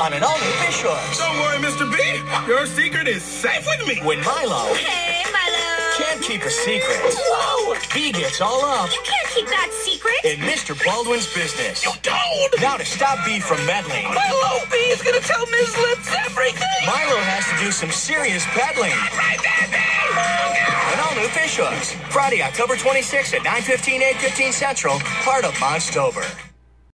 on an all-new fish hook. Don't worry, Mr. B. Your secret is safe with me. When Milo Hey, Milo. can't keep a secret, Whoa! Bea gets all up You can't keep that secret. in Mr. Baldwin's business. You don't. Now to stop Bea from meddling, Milo Bea is gonna tell Ms. Lips everything. Milo has to do some serious peddling. Right there, all-new fish hooks. Friday, October 26th at 9:15, 8:15 Central, part of Monstober.